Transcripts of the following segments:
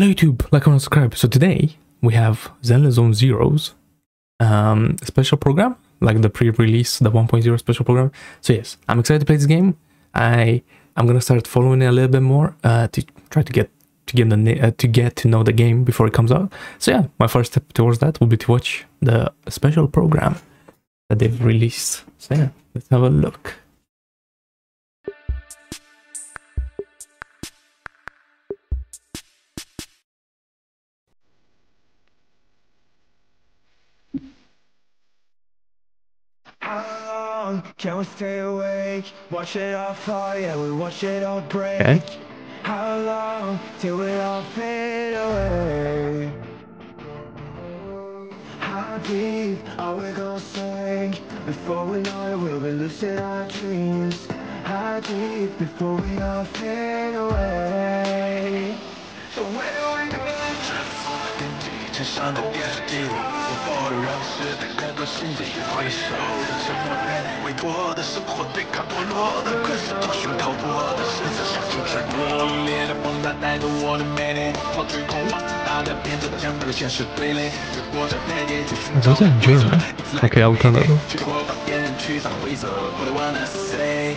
Hello YouTube, like and subscribe. So today we have Zenless Zone Zeros um, special program, like the pre-release, the 1.0 special program. So yes, I'm excited to play this game. I I'm gonna start following it a little bit more uh, to try to get to get the uh, to get to know the game before it comes out. So yeah, my first step towards that will be to watch the special program that they've released. So yeah, let's have a look. How long can we stay awake? Watch it all fall, yeah, we watch it all break. Okay. How long till we all fade away? How deep are we gonna sink? Before we know it, we'll be losing our dreams. How deep before we all fade away? So where do we go? 天上的电视机里，我不让时代更多心底回首的沉默，原来微薄的生活，对抗堕落的困死，找寻逃脱的日子，像青春热烈的风它带走我的美丽，抛去空妄大的片子，将这个现实对立，越过这黑夜去寻找 Those are German. Okay, I'll turn that off. 去脱到别人驱散灰色，What I wanna say,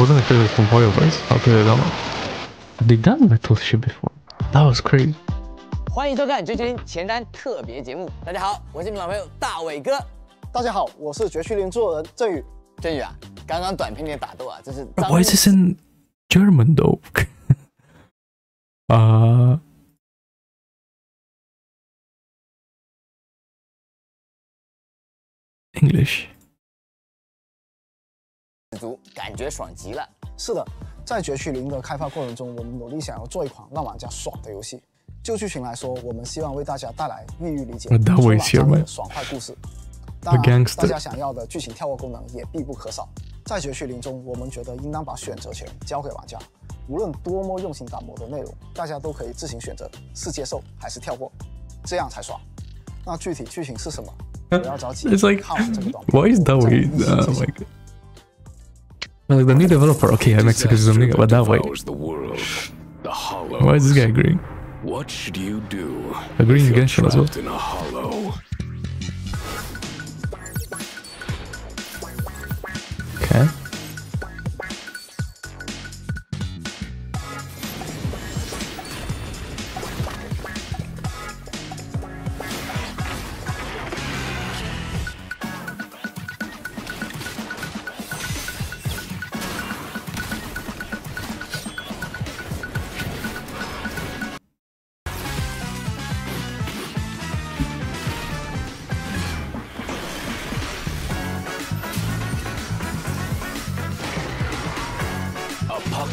wasn't expecting from Hoyoverse, I'll tell you that one. They done metal shit before. That was crazy. 欢迎收看《追寻前瞻》特别节目。大家好，我是你们老朋友大伟哥。大家好，我是绝区零制作人郑宇。振宇啊，刚刚短片里的打斗啊，真是 Why is this in German though? uh English. 足，感觉爽极了。是的，在绝区零的开发过程中，我们努力想要做一款让玩家爽的游戏。就剧情来说，我们希望为大家带来易于理解、That 充满张力的爽快故事。当然，大家想要的剧情跳过功能也必不可少。在绝区零中，我们觉得应当把选择权交给玩家，无论多么用心打磨的内容，大家都可以自行选择是接受还是跳过，这样才爽。那具体剧情是什么？不要着急看完这个短片 why is that way? Oh my god. Like the new developer, okay, I'm make but that way. the world. The. Why is this guy agreeing? What should you do? Agreeing against him as well. in a hollow.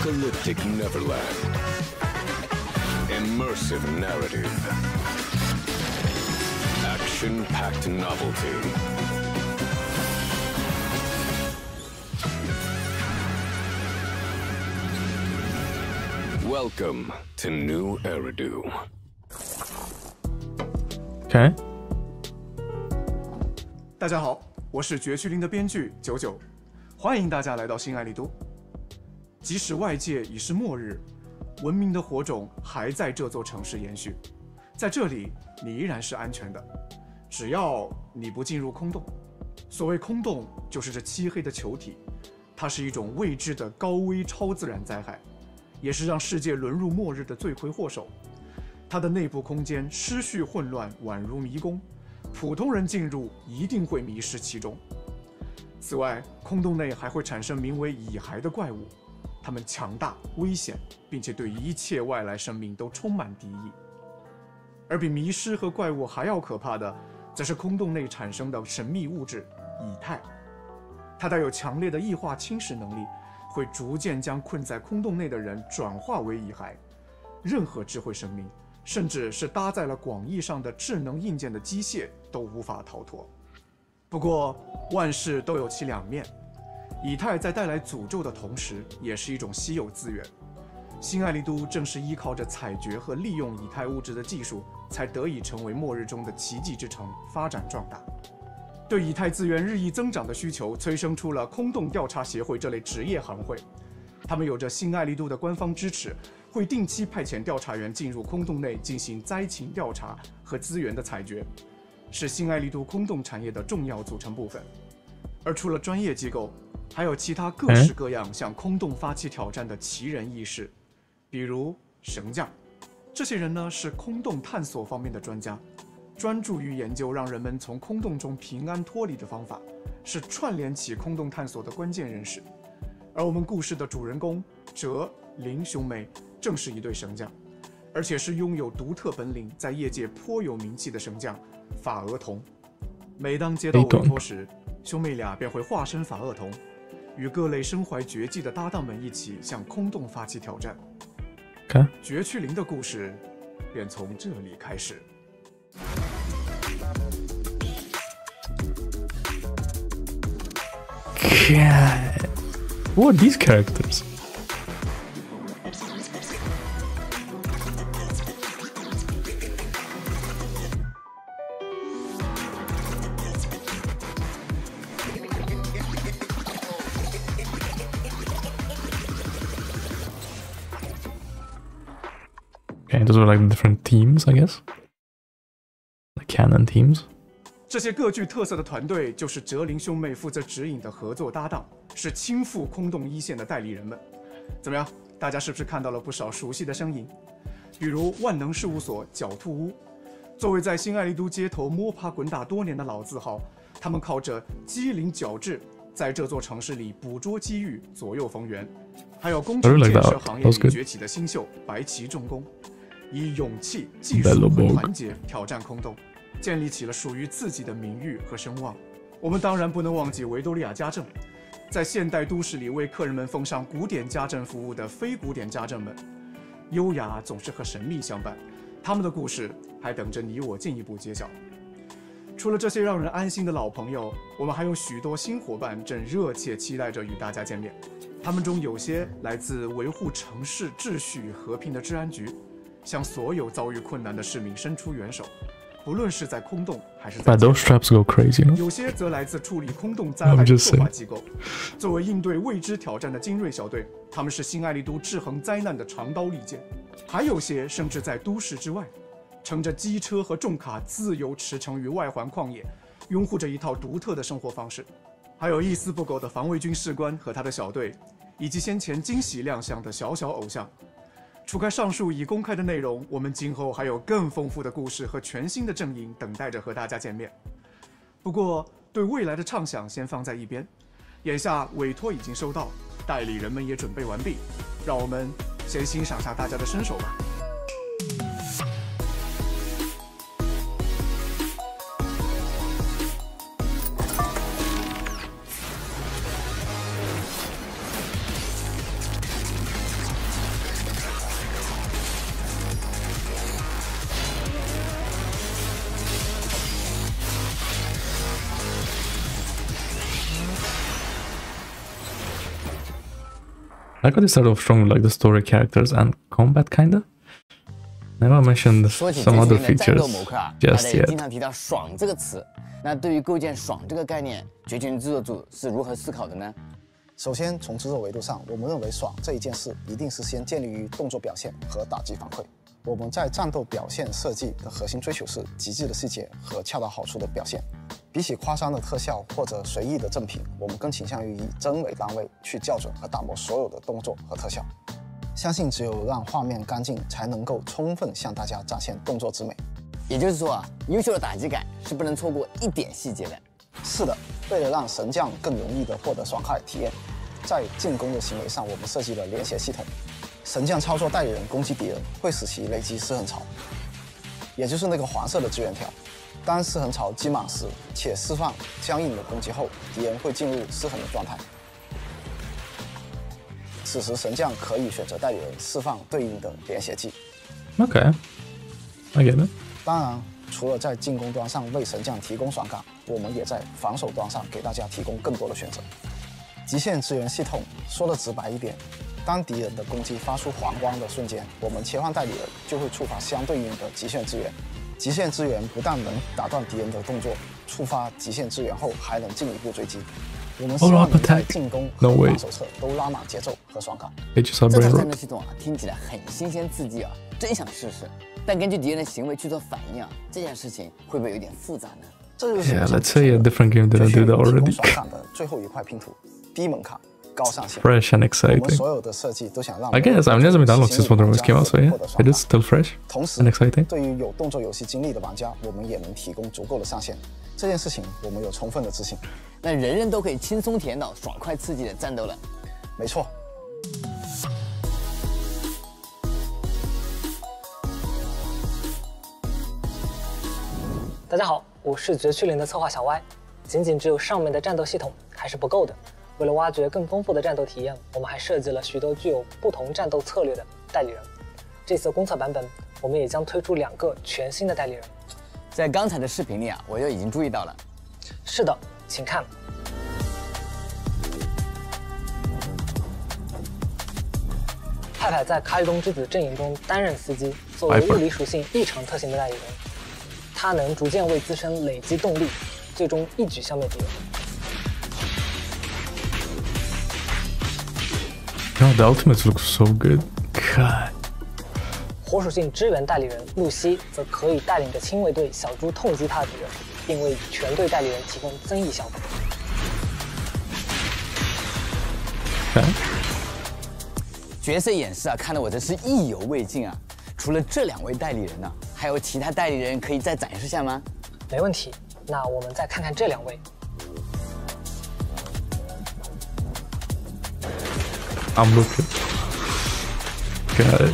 Apocalyptic Neverland. Immersive narrative. Action packed novelty. Welcome to New Eridu. Okay. 大家好，我是绝区零的编剧九九，欢迎大家来到新爱丽都。 即使外界已是末日，文明的火种还在这座城市延续，在这里你依然是安全的，只要你不进入空洞。所谓空洞，就是这漆黑的球体，它是一种未知的高危超自然灾害，也是让世界沦入末日的罪魁祸首。它的内部空间失序混乱，宛如迷宫，普通人进入一定会迷失其中。此外，空洞内还会产生名为蚁孩的怪物，它们强大、危险，并且对一切外来生命都充满敌意。而比迷失和怪物还要可怕的，则是空洞内产生的神秘物质以太。它带有强烈的异化侵蚀能力，会逐渐将困在空洞内的人转化为遗骸。任何智慧生命，甚至是搭载了广义上的智能硬件的机械，都无法逃脱。不过，万事都有其两面，以太在带来诅咒的同时，也是一种稀有资源。新爱丽都正是依靠着采掘和利用以太物质的技术，才得以成为末日中的奇迹之城，发展壮大。对以太资源日益增长的需求，催生出了空洞调查协会这类职业行会。他们有着新爱丽都的官方支持，会定期派遣调查员进入空洞内进行灾情调查和资源的采掘，是新爱丽都空洞产业的重要组成部分。而除了专业机构，还有其他各式各样向空洞发起挑战的奇人异事，比如神将。这些人呢是空洞探索方面的专家，专注于研究让人们从空洞中平安脱离的方法，是串联起空洞探索的关键人士。而我们故事的主人公哲林兄妹正是一对神将，而且是拥有独特本领、在业界颇有名气的神将法额童。每当接到委托时，兄妹俩便会化身法厄童，与各类身怀绝技的搭档们一起向空洞发起挑战。看，绝区零的故事便从这里开始。God. Who are these characters? Are like the different teams, I guess. The canon teams. 这些各具特色的团队就是哲林兄妹负责指引的合作搭档，是亲赴空洞一线的代理人们。怎么样，大家是不是看到了不少熟悉的身影？比如万能事务所狡兔屋，作为在新爱丽都街头摸爬滚打多年的老字号，他们靠着机灵矫智，在这座城市里捕捉机遇，左右逢源。还有工 I 程 really like 建 that 设 art. 行 That 业 was 里 good. 崛起的新秀白旗重工，以勇气、技术和团结挑战空洞，建立起了属于自己的名誉和声望。我们当然不能忘记维多利亚家政，在现代都市里为客人们奉上古典家政服务的非古典家政们，优雅总是和神秘相伴，他们的故事还等着你我进一步揭晓。除了这些让人安心的老朋友，我们还有许多新伙伴正热切期待着与大家见面。他们中有些来自维护城市秩序与和平的治安局，向所有遭遇困难的市民伸出援手，不论是在空洞还是在 But those traps go crazy, 有些则来自处理空洞灾害的划 saying. 机构。作为应对未知挑战的精锐小队，他们是新爱丽都制衡灾难的长刀利剑。还有些甚至在都市之外，乘着机车和重卡自由驰骋于外环旷野，拥护着一套独特的生活方式。还有一丝不苟的防卫军士官和他的小队，以及先前惊喜亮相的小小偶像。除开上述已公开的内容，我们今后还有更丰富的故事和全新的阵营等待着和大家见面。不过，对未来的畅想先放在一边，眼下委托已经收到，代理人们也准备完毕，让我们先欣赏下大家的身手吧。I got this sort of strong with like the story characters and combat kinda. Never mentioned some other features 模块啊，大 just 家也经 yet. 常提到“爽”这个词。那对于构建“爽”这个概念，绝情制作组是如何思考的呢？首先，从制作维度上，我们认为爽这一件事一定是先建立于动作表现和打击反馈。我们在战斗表现设计的核心追求是极致的细节和恰到好处的表现。比起夸张的特效或者随意的赠品，我们更倾向于以帧为单位去校准和打磨所有的动作和特效。相信只有让画面干净，才能够充分向大家展现动作之美。也就是说啊，优秀的打击感是不能错过一点细节的。是的，为了让神将更容易地获得爽快体验，在进攻的行为上，我们设计了连携系统。神将操作代理人攻击敌人，会使其累积失衡槽，也就是那个黄色的支援条。当失衡槽积满时，且释放相应的攻击后，敌人会进入失衡的状态。此时神将可以选择代理人释放对应的连携技。Okay. I get it. 当然，除了在进攻端上为神将提供爽感，我们也在防守端上给大家提供更多的选择。极限支援系统说的直白一点，当敌人的攻击发出黄光的瞬间，我们切换代理人就会触发相对应的极限支援。极限支援不但能打断敌人的动作，触发极限支援后还能进一步追击。我们希望能在进攻和防守侧都拉满节奏和爽感。这套战.斗系统啊，听起来很新鲜刺激啊，真想试试。但根据敌人的行为去做反应啊，这件事情会不会有点复杂呢？这就是 Yeah, let's say a different game didn't do that 提供 already. 爽感的最后一块拼图，低门槛、高上限。 Fresh and 我们 exciting. 所有的设计都想让 I guess I mean, it hasn't been that long since Modern Warfare came out, so yeah, 获得爽 it 感 is still fresh 同时 and exciting. 对于有动作游戏经历的玩家，我们也能提供足够的上限。这件事情我们有充分的自信。那人人都可以轻松体验到爽快刺激的战斗了。没错，大家好， 我是绝区零的策划小歪。仅仅只有上面的战斗系统还是不够的。为了挖掘更丰富的战斗体验，我们还设计了许多具有不同战斗策略的代理人。这次公测版本，我们也将推出两个全新的代理人。在刚才的视频里啊，我就已经注意到了。是的，请看。派派在卡里东之子阵营中担任司机，作为物理属性异常特性的代理人，他能逐渐为自身累积动力，最终一举消灭敌人。God, the ultimates look so good. God. 火属性支援代理人露西则可以带领着亲卫队小猪痛击他的敌人，并为全队代理人提供增益效果。角色演示啊，看得我真是意犹未尽啊！除了这两位代理人呢、还有其他代理人可以再展示下吗？没问题，那我们再看看这两位。 I'm looking. Got it.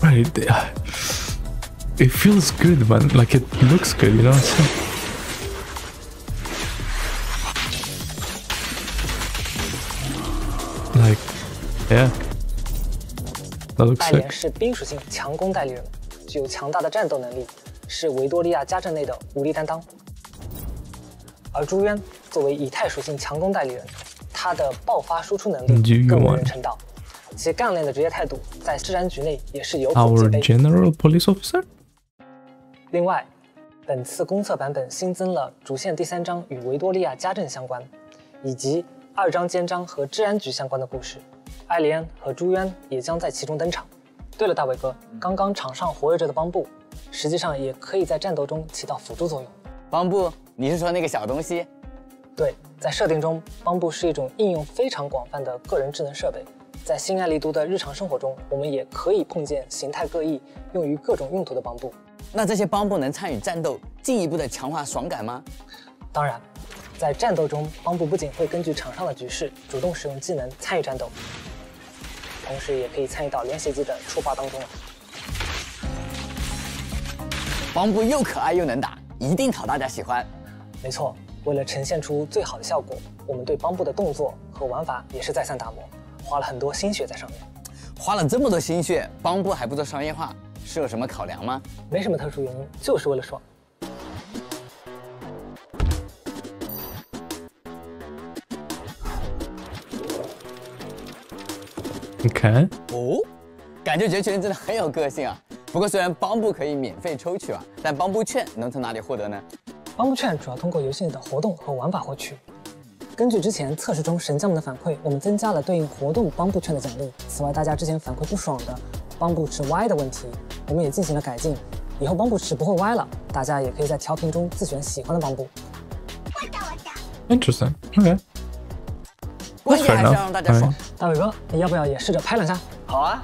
Right. uh, It feels good, man. Like it looks good, you know what Like, yeah. That looks 拜莲 sick. 是冰属性强攻代理人，具有强大的战斗能力，是维多利亚家政内的武力担当。而朱渊作为以太属性强攻代理人，他的爆发输出能力更为人称道，其干练的职业态度在治安局内也是有口皆 Our。general police officer? 另外，本次公测版本新增了主线第三章与维多利亚家政相关，以及二章肩章和治安局相关的故事。艾莉安和朱渊也将在其中登场。对了，大伟哥，刚刚场上活跃着的邦布，实际上也可以在战斗中起到辅助作用。邦布，你是说那个小东西？对，在设定中，邦布是一种应用非常广泛的个人智能设备。在新艾丽都的日常生活中，我们也可以碰见形态各异、用于各种用途的邦布。那这些邦布能参与战斗，进一步的强化爽感吗？当然，在战斗中，邦布不仅会根据场上的局势主动使用技能参与战斗，同时也可以参与到连携技的触发当中了。邦布又可爱又能打，一定讨大家喜欢。没错，为了呈现出最好的效果，我们对邦布的动作和玩法也是再三打磨，花了很多心血在上面。花了这么多心血，邦布还不做商业化，是有什么考量吗？没什么特殊原因，就是为了爽。Okay. 哦，感觉绝群真的很有个性啊！不过虽然帮布可以免费抽取啊，但帮布券能从哪里获得呢？帮布券主要通过游戏里的活动和玩法获取。根据之前测试中神将们的反馈，我们增加了对应活动帮布券的奖励。此外，大家之前反馈不爽的帮布池歪的问题，我们也进行了改进，以后帮布池不会歪了。大家也可以在调频中自选喜欢的帮布。Interesting. Okay. 关键 fair 还是要 enough. 让大家爽。大伟哥，你要不要也试着拍两下？好啊。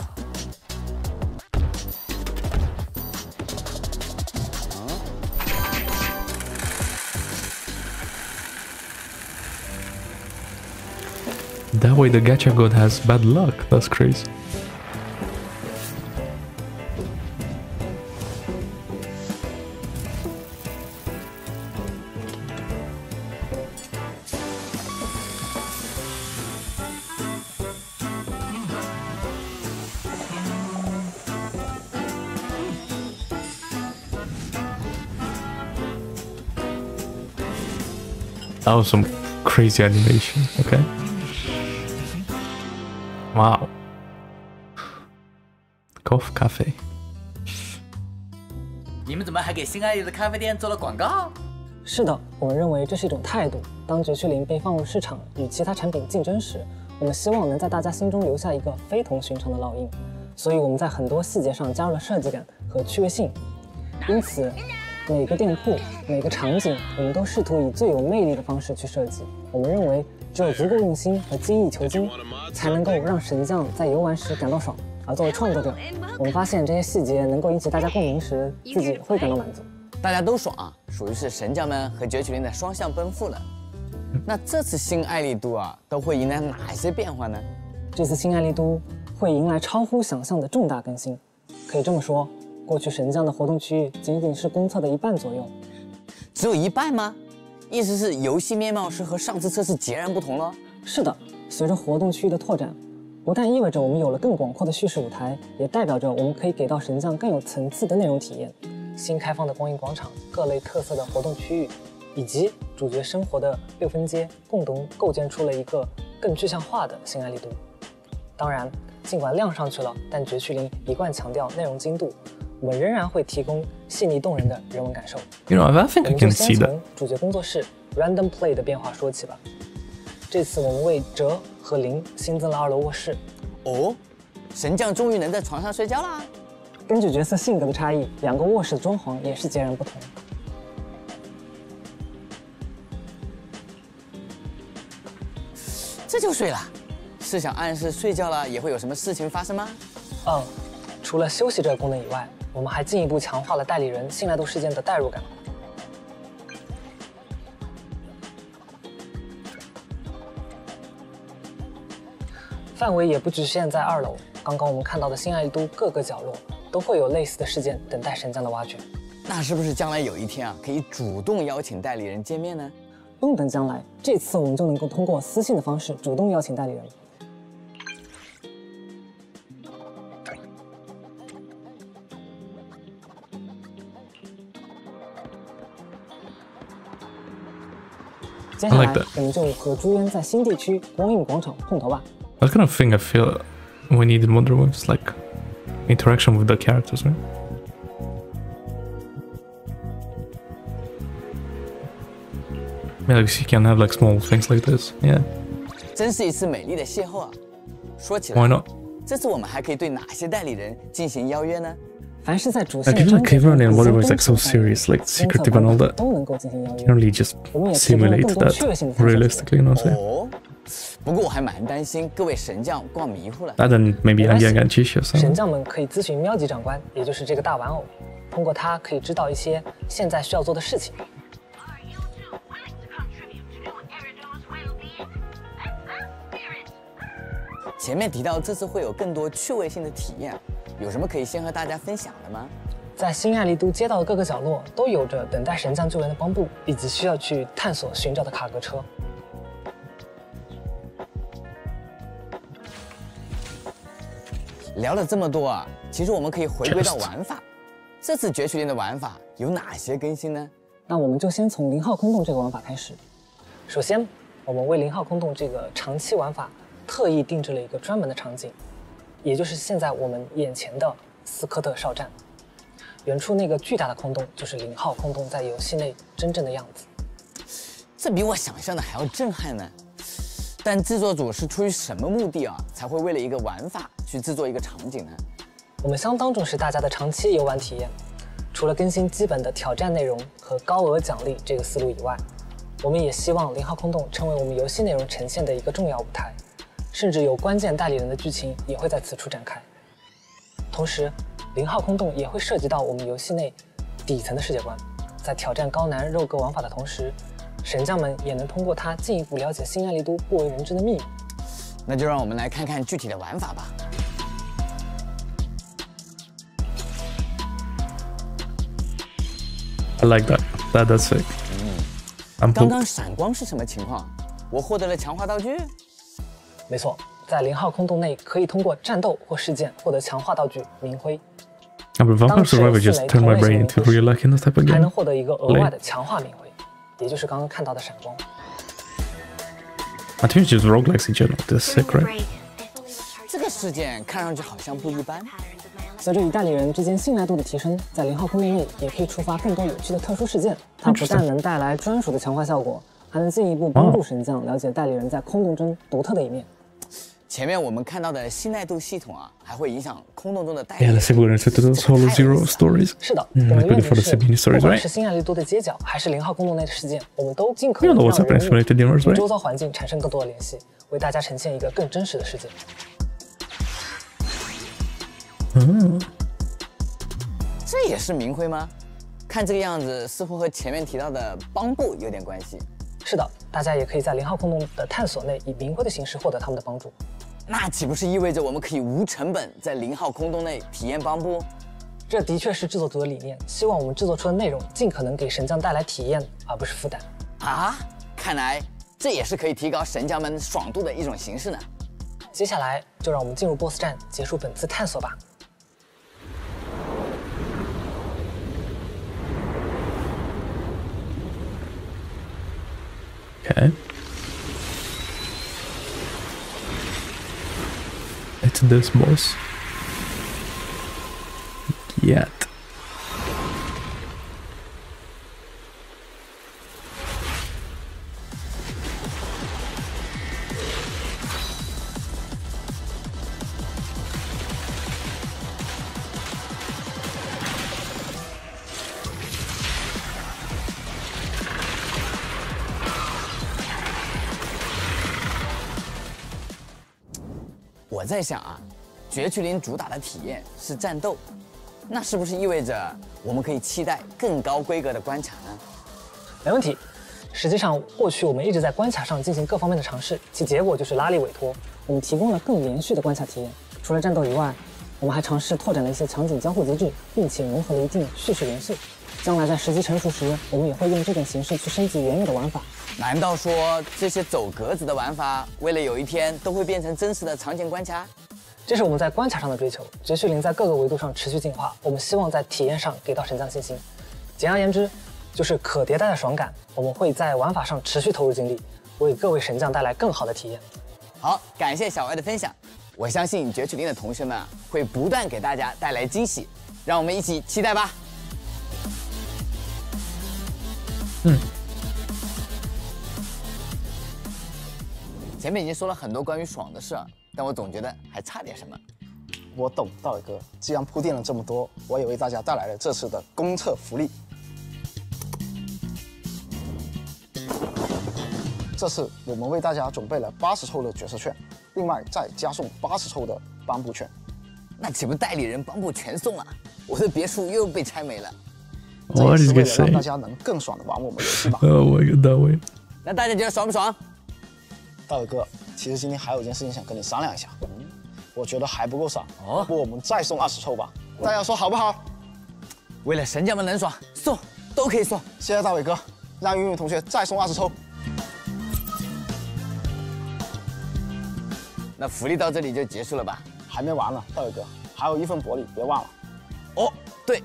That way the gacha god has bad luck. That's crazy. That was some crazy animation. Okay. Wow. Cough Cafe. 你们怎么还给新爱丽的咖啡店做了广告？是的，我们认为这是一种态度。当绝区零被放入市场与其他产品竞争时，我们希望能在大家心中留下一个非同寻常的烙印。所以我们在很多细节上加入了设计感和趣味性。因此，每个店铺、每个场景，我们都试图以最有魅力的方式去设计。我们认为，只有足够用心和精益求精，才能够让神将在游玩时感到爽。而作为创作者，我们发现这些细节能够引起大家共鸣时，自己也会感到满足。大家都爽啊，属于是神将们和绝取零的双向奔赴了。那这次新爱丽都啊，都会迎来哪些变化呢？这次新爱丽都会迎来超乎想象的重大更新。可以这么说，过去神将的活动区域仅仅是公测的一半左右。只有一半吗？意思是游戏面貌是和上次测试截然不同了？是的，随着活动区域的拓展，不但意味着我们有了更广阔的叙事舞台，也代表着我们可以给到神将更有层次的内容体验。新开放的光影广场、各类特色的活动区域，以及主角生活的六分街，共同构建出了一个更具象化的新爱丽都。当然，尽管量上去了，但绝区零一贯强调内容精度，我们仍然会提供细腻动人的人文感受。You know, I think 我 I 们就 can 先 see that. 从主角工作室 Random Play 的变化说起吧。这次我们为哲和林新增了二楼卧室。哦，神将终于能在床上睡觉啦！根据角色性格的差异，两个卧室的装潢也是截然不同。这就睡了，是想暗示睡觉了也会有什么事情发生吗？嗯，除了休息这个功能以外，我们还进一步强化了代理人信赖度事件的代入感。范围也不局限在二楼，刚刚我们看到的新爱丽都各个角落都会有类似的事件等待神将的挖掘。那是不是将来有一天啊，可以主动邀请代理人见面呢？不用等将来，这次我们就能够通过私信的方式主动邀请代理人。接下 I 来 like that. 我们就和朱渊在新地区光影广场碰头吧。 That kind of thing I feel we need in Wonder Woman is like interaction with the characters, right? Yeah, like you can have like small things like this. Yeah, 真是一次美丽的邂逅啊！说起来 why not? 这次我们还可以对哪些代理人进行邀约呢？ 凡是在主线都能够进行邀约我们也经历了更多趣性的哦不过我还蛮担心各位神将逛迷糊了。神将们可以咨询喵级长官也就是这个大玩偶通过它可以知道一些现在需要做的事情。前面提到这次会有更多趣味性的体验。有什么可以先和大家分享的吗？在新爱丽都街道的各个角落都有着等待神将救援的帮布，以及需要去探索寻找的卡格车。聊了这么多啊，其实我们可以回归到玩法。这次绝学林的玩法有哪些更新呢？那我们就先从零号空洞这个玩法开始。首先，我们为零号空洞这个长期玩法特意定制了一个专门的场景，也就是现在我们眼前的斯科特哨站。远处那个巨大的空洞就是零号空洞在游戏内真正的样子。这比我想象的还要震撼呢。但制作组是出于什么目的啊，才会为了一个玩法去制作一个场景呢？我们相当重视大家的长期游玩体验，除了更新基本的挑战内容和高额奖励这个思路以外，我们也希望零号空洞成为我们游戏内容呈现的一个重要舞台，甚至有关键代理人的剧情也会在此处展开。同时，零号空洞也会涉及到我们游戏内底层的世界观，在挑战高难肉鸽玩法的同时，神将们也能通过它进一步了解新艾利都不为人知的秘密。那就让我们来看看具体的玩法吧。I like that. That that's sick. I'm 刚刚闪光是什么情况？我获得了强化道具？没错，在零号空洞内可以通过战斗或事件获得强化道具明辉，I mean, Vampire 当时 Survivor 四 just 枚 turned 同 my 类型 brain of 还.能获得一个额外的强化明辉，也就是刚刚看到的闪光。I think it's just roguelikes in general. This sick, right? 这个事件看上去好像不一般。随着与代理人之间信赖度的提升，在零号空间内也可以触发更多有趣的特殊事件。它不但能带来专属的强化效果，还能进一步帮助神将了解代理人在空洞中独特的一面。前面我们看到的信赖度系统啊，还会影响空洞中的代理 Yeah, 人。let's see if we're gonna take those Holo Zero stories. 是的，Mm, 我们 for the 是不管?是新爱丽都的街角，还是零号空洞内的事件，我们都尽可能让与?周遭环境产生更多的联系，为大家呈现一个更真实的世界。嗯这也是明辉吗？看这个样子，似乎和前面提到的帮布有点关系。是的，大家也可以在零号空洞的探索内以明辉的形式获得他们的帮助。那岂不是意味着我们可以无成本在零号空洞内体验帮布？这的确是制作组的理念，希望我们制作出的内容尽可能给神将带来体验，而不是负担。啊，看来这也是可以提高神将们爽度的一种形式呢。接下来就让我们进入 BOSS 战，结束本次探索吧。Okay. This boss. Yet.《在想啊，绝区零主打的体验是战斗，那是不是意味着我们可以期待更高规格的关卡呢？没问题。实际上，过去我们一直在关卡上进行各方面的尝试，其结果就是拉力委托。我们提供了更连续的关卡体验。除了战斗以外，我们还尝试拓展了一些场景交互机制，并且融合了一定叙事元素。将来在时机成熟时，我们也会用这种形式去升级原有的玩法。难道说这些走格子的玩法，为了有一天都会变成真实的场景关卡？这是我们在关卡上的追求。绝区零在各个维度上持续进化，我们希望在体验上给到神将信心。简而言之，就是可迭代的爽感。我们会在玩法上持续投入精力，为各位神将带来更好的体验。好，感谢小歪的分享。我相信绝区零的同学们啊会不断给大家带来惊喜，让我们一起期待吧。嗯。前面已经说了很多关于爽的事儿，但我总觉得还差点什么。我懂，道伟哥。既然铺垫了这么多，我也为大家带来了这次的公测福利。这次我们为大家准备了八十抽的角色券，另外再加送八十抽的颁布券。那岂不代理人帮布全送了？我的别墅又被拆没了。这也是为了让大家能更爽的玩我们游戏吧。Oh my god, that way. 那大家觉得爽不爽？大伟哥，其实今天还有一件事情想跟你商量一下，嗯我觉得还不够爽，哦要不我们再送二十抽吧？大家说好不好？为了神将们能爽，送都可以送。谢谢大伟哥，让云云同学再送二十抽。那福利到这里就结束了吧？还没完呢，大伟哥，还有一份薄礼，别忘了。哦，对，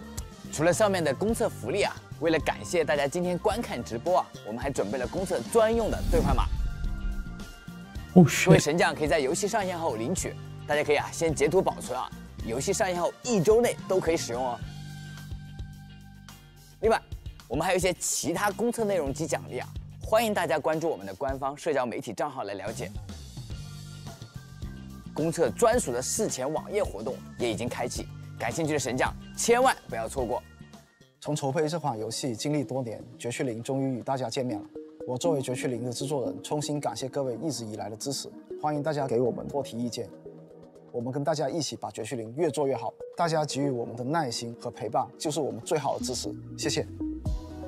除了上面的公测福利啊，为了感谢大家今天观看直播啊，我们还准备了公测专用的兑换码，Oh 各位神将可以在游戏上线后领取。大家可以啊先截图保存啊，游戏上线后一周内都可以使用哦。另外，我们还有一些其他公测内容及奖励啊，欢迎大家关注我们的官方社交媒体账号来了解。公测专属的事前网页活动也已经开启，感兴趣的神将千万不要错过。从筹备这款游戏经历多年，绝区零终于与大家见面了。我作为绝区零的制作人，衷心感谢各位一直以来的支持，欢迎大家给我们多提意见，我们跟大家一起把绝区零越做越好。大家给予我们的耐心和陪伴，就是我们最好的支持。谢谢。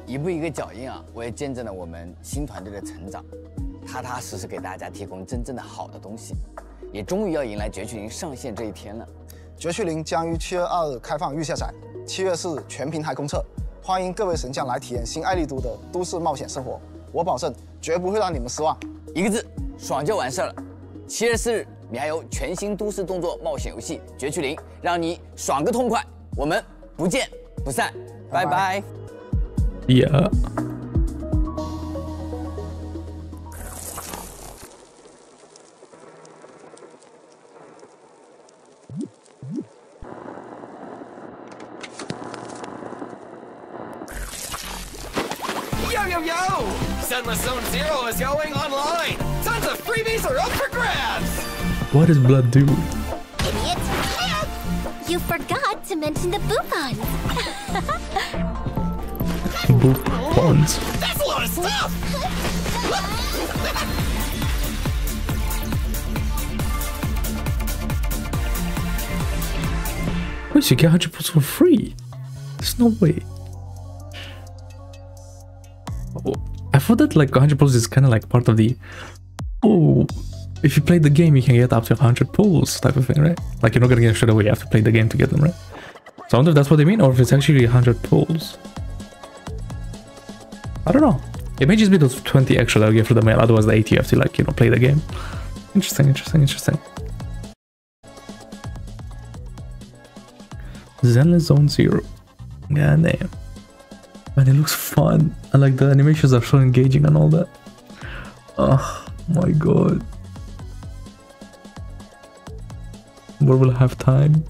一步一个脚印啊，我也见证了我们新团队的成长，踏踏实实给大家提供真正的好的东西，也终于要迎来绝区零上线这一天了。绝区零将于七月二日开放预下载，七月四日全平台公测，欢迎各位神将来体验新爱丽都的都市冒险生活，我保证绝不会让你们失望。一个字，爽就完事儿了。七月四日，米哈游全新都市动作冒险游戏《绝区零》，让你爽个痛快。我们不见不散，拜拜拜 Yeah. Is going online! Tons of freebies are up for grabs! What does blood do? Idiots! You forgot to mention the boopons. boopons. pawns. That's a lot of stuff! Wait, you get 100 pulls for free? There's no way. I thought that like 100 pulls is kind of like part of the. Oh, if you play the game, you can get up to 100 pulls type of thing, right? Like you're not gonna get straight away. You have to play the game to get them, right? So I wonder if that's what they mean, or if it's actually 100 pulls. I don't know. It may just be those 20 extra that I'll get for the mail. Otherwise, the 80 you have to like you know play the game. Interesting, interesting, interesting. Zenless Zone Zero. God damn. Man, it looks fun. And like the animations are so engaging and all that. Oh my god. Where will I have time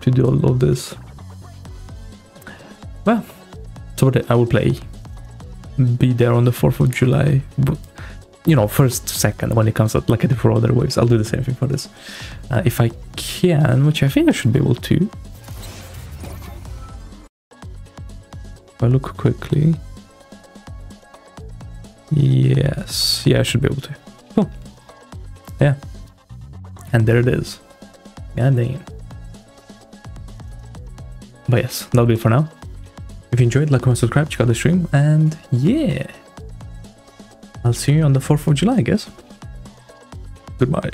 to do all of this? Well, so I will play. Be there on the 4th of July. But, you know, first, second, when it comes out, like I did for other waves. I'll do the same thing for this. Uh, if I can, which I think I should be able to. I look quickly. Yes, yeah, I should be able to. Cool. Yeah. And there it is. God damn. But yes, that'll be it for now. If you enjoyed, like, comment, subscribe, check out the stream, and yeah. I'll see you on the 4th of July, I guess. Goodbye.